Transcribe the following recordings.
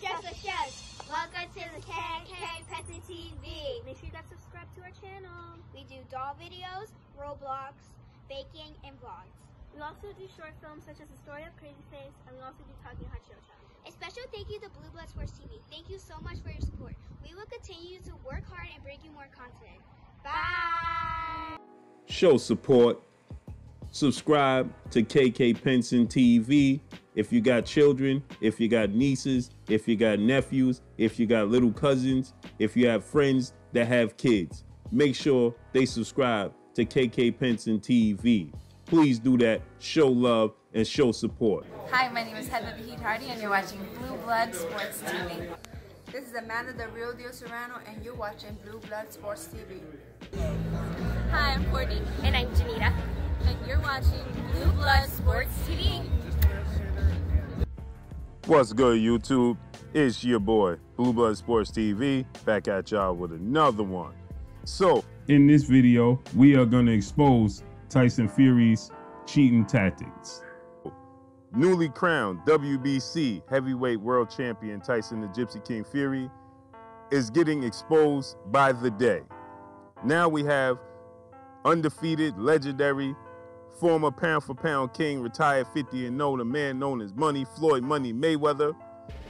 Shush, shush, shush. Welcome to the KK Petty TV. Make sure you guys subscribe to our channel. We do doll videos, Roblox, baking, and vlogs. We also do short films such as The Story of Crazy Face, and we also do Talking Hachiyo-chan. A special thank you to Blue Blood Sports TV. Thank you so much for your support. We will continue to work hard and bring you more content. Bye! show support. Subscribe to KK Penson TV. If you got children, if you got nieces, if you got nephews, if you got little cousins, if you have friends that have kids, make sure they subscribe to KK Penson TV. Please do that. Show love and show support. Hi, my name is Heather the Heat Hardy, and you're watching Blue Blood Sports TV. This is Amanda the Real Deal Serrano, and you're watching Blue Blood Sports TV. Hi, I'm Courtney, And I'm Janita. and you're watching Blue Blood Sports TV. What's good, YouTube? It's your boy, Blue Blood Sports TV, back at y'all with another one. So, in this video, we are going to expose Tyson Fury's cheating tactics. Newly crowned WBC heavyweight world champion Tyson the Gypsy King Fury is getting exposed by the day. Now we have undefeated, legendary, former pound for pound king, retired 50 and 0, the man known as Money, Floyd Money Mayweather,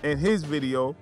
and his video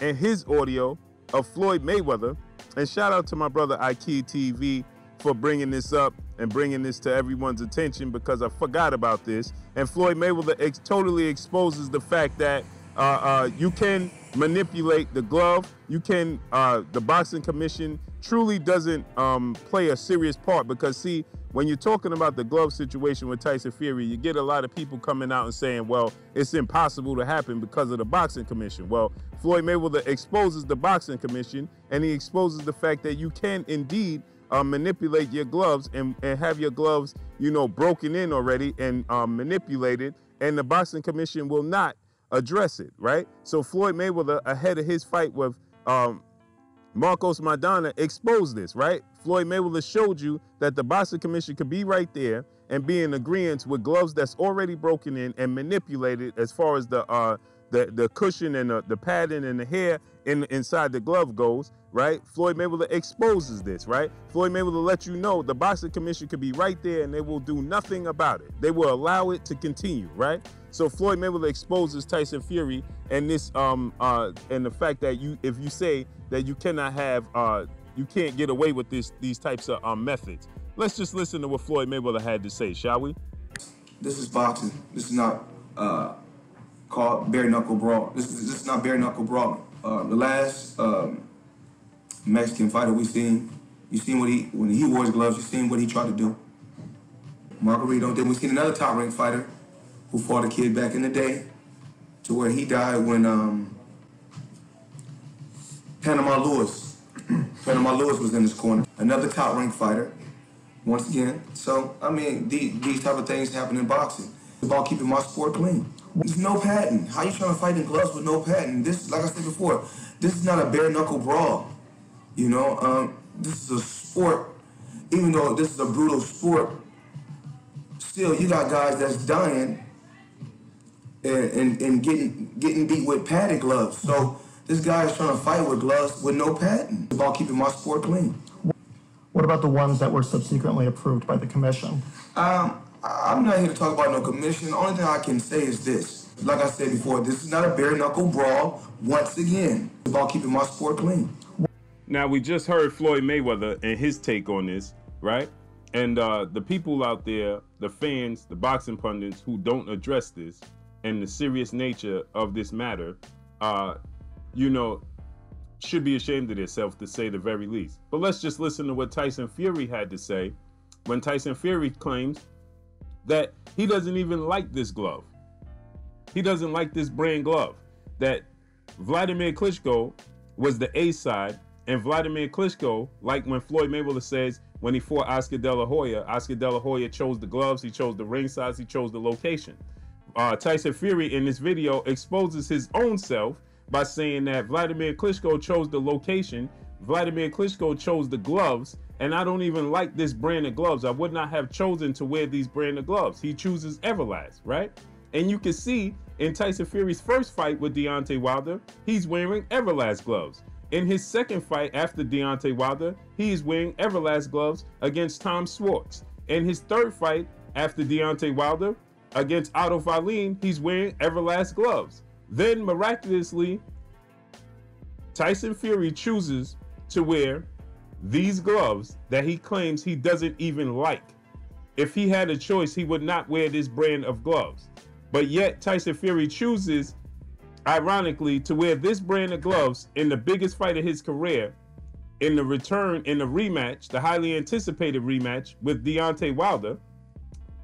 and his audio of Floyd Mayweather. And shout out to my brother Ikea TV for bringing this up and bringing this to everyone's attention because I forgot about this. And Floyd Mayweather ex- totally exposes the fact that uh, uh, you can manipulate the glove. You can, uh, the boxing commission truly doesn't um, play a serious part because, see, when you're talking about the glove situation with Tyson Fury, you get a lot of people coming out and saying, well, it's impossible to happen because of the boxing commission. Well, Floyd Mayweather exposes the boxing commission and he exposes the fact that you can indeed uh, manipulate your gloves and, and have your gloves, you know, broken in already and um, manipulated, and the boxing commission will not address it, right? So Floyd Mayweather, ahead of his fight with um, Marcos Maidana, exposed this, right? Floyd Mayweather showed you that the boxing commission could be right there and be in agreement with gloves that's already broken in and manipulated as far as the uh, the, the cushion and the, the padding and the hair in, inside the glove goes, right? Floyd Mayweather exposes this, right? Floyd Mayweather let you know the boxing commission could be right there and they will do nothing about it. They will allow it to continue, right? So Floyd Mayweather exposes Tyson Fury and this um uh and the fact that you if you say that you cannot have uh you can't get away with this these types of um, methods. Let's just listen to what Floyd Mayweather had to say, shall we? This is boxing. This is not uh, called bare knuckle brawl. This is this is not bare knuckle Brawl. Uh, the last um, Mexican fighter we seen, you seen what he when he wore his gloves. You seen what he tried to do. Margarito. Then we seen another top ranked fighter who fought a kid back in the day, to where he died when um, Panama Lewis. Panama Lewis was in his corner. Another top ranked fighter. Once again, so I mean, these, these type of things happen in boxing. It's about keeping my sport clean. There's no patent. How you trying to fight in gloves with no patent? This, like I said before, this is not a bare knuckle brawl. You know, um, this is a sport. Even though this is a brutal sport, still you got guys that's dying and, and, and getting getting beat with padded gloves. So this guy is trying to fight with gloves with no patent. It's about keeping my sport clean. What about the ones that were subsequently approved by the commission? Um, I'm not here to talk about no commission. The only thing I can say is this. Like I said before, this is not a bare knuckle brawl. Once again, it's about keeping my sport clean. Now we just heard Floyd Mayweather and his take on this, right? And uh, the people out there, the fans, the boxing pundits who don't address this and the serious nature of this matter, uh, you know, should be ashamed of themselves to say the very least. But let's just listen to what Tyson Fury had to say when Tyson Fury claims that he doesn't even like this glove. He doesn't like this brand glove. That Wladimir Klitschko was the A side, and Wladimir Klitschko, like when Floyd Mayweather says when he fought Oscar De La Hoya, Oscar De La Hoya chose the gloves, he chose the ring size, he chose the location. Uh, Tyson Fury in this video exposes his own self by saying that Wladimir Klitschko chose the location, Wladimir Klitschko chose the gloves, and I don't even like this brand of gloves. I would not have chosen to wear these brand of gloves. He chooses Everlast, right? And you can see in Tyson Fury's first fight with Deontay Wilder, he's wearing Everlast gloves. In his second fight after Deontay Wilder, he is wearing Everlast gloves against Tom Schwarz. In his third fight after Deontay Wilder against Otto Wallin, he's wearing Everlast gloves. Then miraculously, Tyson Fury chooses to wear these gloves that he claims he doesn't even like. If he had a choice, he would not wear this brand of gloves. But yet, Tyson Fury chooses, ironically, to wear this brand of gloves in the biggest fight of his career, in the return, in the rematch, the highly anticipated rematch with Deontay Wilder.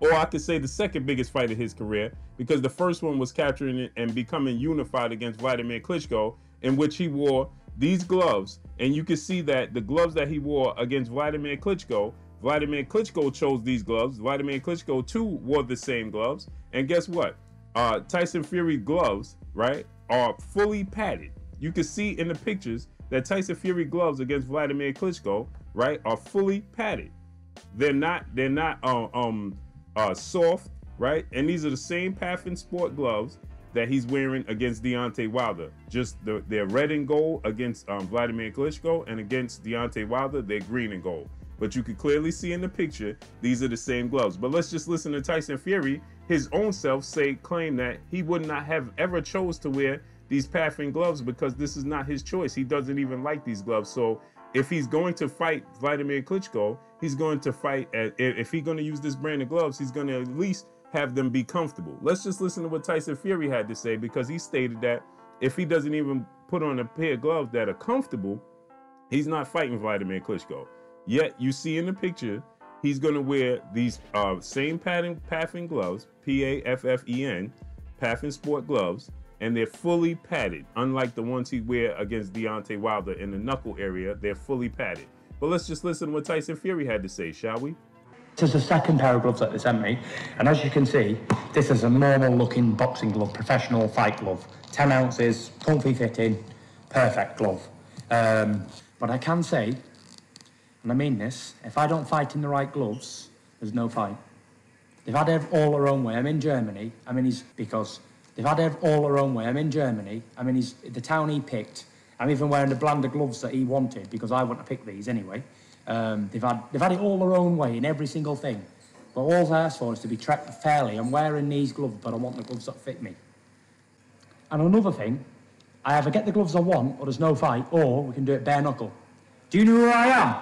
Or I could say the second biggest fight of his career, because the first one was capturing it and becoming unified against Wladimir Klitschko, in which he wore these gloves. And you can see that the gloves that he wore against Wladimir Klitschko, Wladimir Klitschko chose these gloves. Wladimir Klitschko too wore the same gloves. And guess what? Uh, Tyson Fury gloves, right, are fully padded. You can see in the pictures that Tyson Fury gloves against Wladimir Klitschko, right, are fully padded. They're not. They're not uh, um uh, soft, right? And these are the same Paffen Sport gloves that he's wearing against Deontay Wilder. Just the, they're red and gold against um, Wladimir Klitschko, and against Deontay Wilder, they're green and gold. But you can clearly see in the picture, these are the same gloves. But let's just listen to Tyson Fury, his own self, say, claim that he would not have ever chose to wear these Paffen gloves because this is not his choice. He doesn't even like these gloves. So if he's going to fight Wladimir Klitschko, he's going to fight, if he's going to use this brand of gloves, he's going to at least have them be comfortable. Let's just listen to what Tyson Fury had to say because he stated that if he doesn't even put on a pair of gloves that are comfortable, he's not fighting Wladimir Klitschko. Yet you see in the picture, he's going to wear these uh, same pattern Paffen gloves, P-A-F-F-E-N, Paffen Sport gloves, and they're fully padded. Unlike the ones he wear against Deontay Wilder in the knuckle area, they're fully padded. But let's just listen to what Tyson Fury had to say, shall we? Is the second pair of gloves that they sent me, and as you can see, this is a normal looking boxing glove, professional fight glove. 10 ounces, comfy fitting, perfect glove. Um, but I can say, and I mean this, if I don't fight in the right gloves, there's no fight. They've had it all their own way. I'm in Germany. I mean, he's because they've had it all their own way. I'm in Germany. I mean, he's the town he picked. I'm even wearing the blender gloves that he wanted because I want to pick these anyway. Um, they've, had, they've had it all their own way in every single thing. But all they ask for is to be treated fairly. I'm wearing these gloves, but I want the gloves that fit me. And another thing, I either get the gloves I want, or there's no fight, or we can do it bare knuckle. Do you know who I am?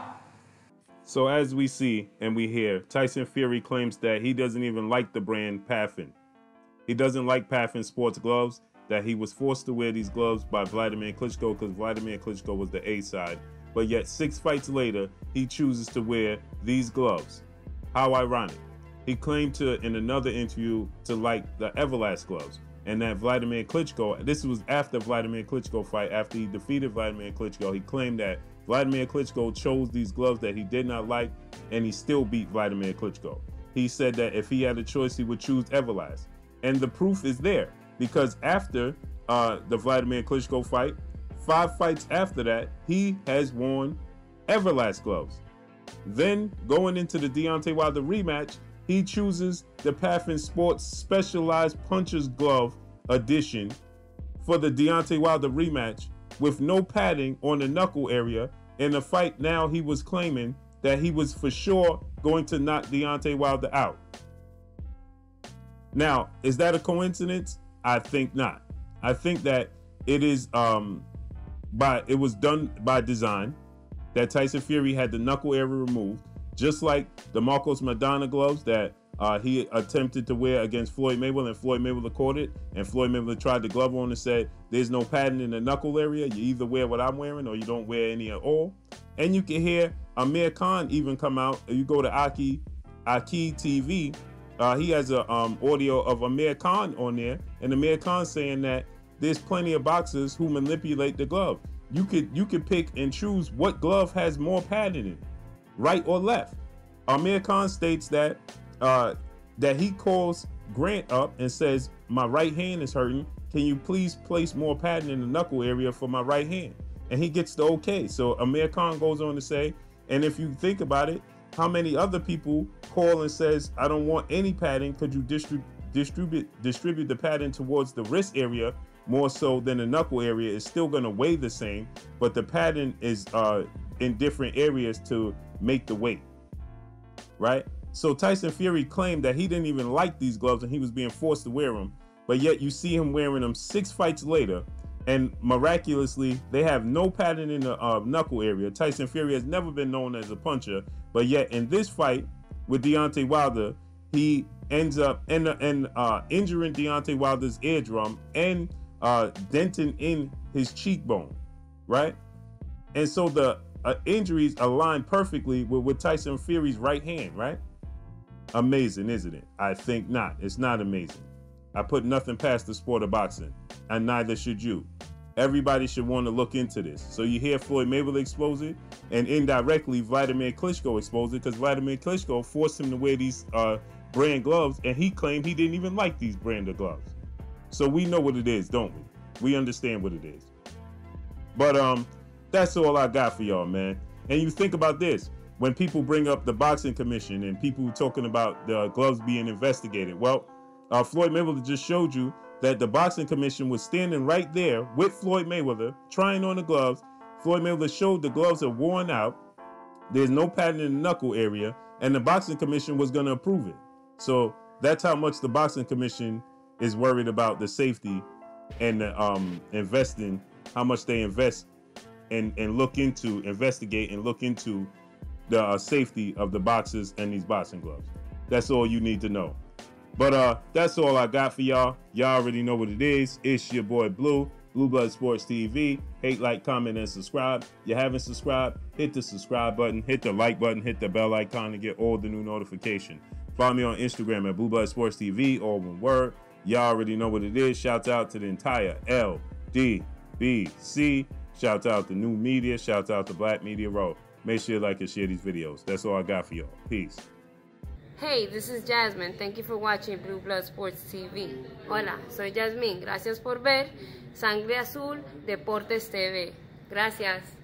So as we see and we hear, Tyson Fury claims that he doesn't even like the brand Paffen. He doesn't like Paffen sports gloves, that he was forced to wear these gloves by Wladimir Klitschko because Wladimir Klitschko was the A side but yet six fights later, he chooses to wear these gloves. How ironic. He claimed to, in another interview, to like the Everlast gloves. And that Wladimir Klitschko, this was after Wladimir Klitschko fight, after he defeated Wladimir Klitschko, he claimed that Wladimir Klitschko chose these gloves that he did not like, and he still beat Wladimir Klitschko. He said that if he had a choice, he would choose Everlast. And the proof is there, because after uh, the Wladimir Klitschko fight, five fights after that, he has worn Everlast gloves. Then going into the Deontay Wilder rematch, he chooses the Paffen Sports Specialized Puncher's Glove edition for the Deontay Wilder rematch with no padding on the knuckle area. In the fight now, he was claiming that he was for sure going to knock Deontay Wilder out. Now, is that a coincidence? I think not. I think that it is um, by it was done by design that Tyson Fury had the knuckle area removed, just like the Marcos Maidana gloves that uh, he attempted to wear against Floyd Mayweather, and Floyd Mayweather caught it, and Floyd Mayweather tried the glove on and said, "There's no padding in the knuckle area. You either wear what I'm wearing, or you don't wear any at all." And you can hear Amir Khan even come out. You go to Aki Aki TV. Uh, he has a um, audio of Amir Khan on there, and Amir Khan saying that there's plenty of boxers who manipulate the glove. You could you could pick and choose what glove has more padding in it, right or left. Amir Khan states that uh, that he calls Grant up and says, "My right hand is hurting. Can you please place more padding in the knuckle area for my right hand?" And he gets the okay. So Amir Khan goes on to say, and if you think about it, how many other people call and says, "I don't want any padding. Could you distribute?" distribute distribute the padding towards the wrist area more so than the knuckle area. is still going to weigh the same, but the pattern is uh, in different areas to make the weight. Right? So Tyson Fury claimed that he didn't even like these gloves and he was being forced to wear them. But yet you see him wearing them six fights later, and miraculously they have no pattern in the uh, knuckle area. Tyson Fury has never been known as a puncher, but yet in this fight with Deontay Wilder, he ends up and and uh, injuring Deontay Wilder's eardrum and uh, denting in his cheekbone, right? And so the uh, injuries align perfectly with, with Tyson Fury's right hand, right? Amazing, isn't it? I think not. It's not amazing. I put nothing past the sport of boxing, and neither should you. Everybody should want to look into this. So you hear Floyd Mayweather expose it, and indirectly Wladimir Klitschko exposed it because Wladimir Klitschko forced him to wear these uh, brand gloves, and he claimed he didn't even like these brand of gloves. So we know what it is, don't we? We understand what it is. But um, that's all I got for y'all, man. And you think about this when people bring up the boxing commission and people talking about the gloves being investigated. Well, uh, Floyd Mayweather just showed you that the boxing commission was standing right there with Floyd Mayweather trying on the gloves. Floyd Mayweather showed the gloves are worn out. There's no padding in the knuckle area, and the boxing commission was going to approve it. So that's how much the boxing commission is worried about the safety and the, um, investing, how much they invest and, and look into, investigate and look into the uh, safety of the boxes and these boxing gloves. That's all you need to know. But uh, that's all I got for y'all. Y'all already know what it is. It's your boy Blue, Blue Blood Sports TV. Hate, like, comment, and subscribe. You haven't subscribed, hit the subscribe button, hit the like button, hit the bell icon to get all the new notification. Follow me on Instagram at Blue Blood Sports TV, all one word. Y'all already know what it is. Shouts out to the entire LDBC. Shouts out to New Media. Shouts out to Black Media Row. Make sure you like and share these videos. That's all I got for y'all. Peace. Hey, this is Jasmine. Thank you for watching Blue Blood Sports TV. Hola, soy Jasmine. Gracias por ver Sangre Azul Deportes TV. Gracias.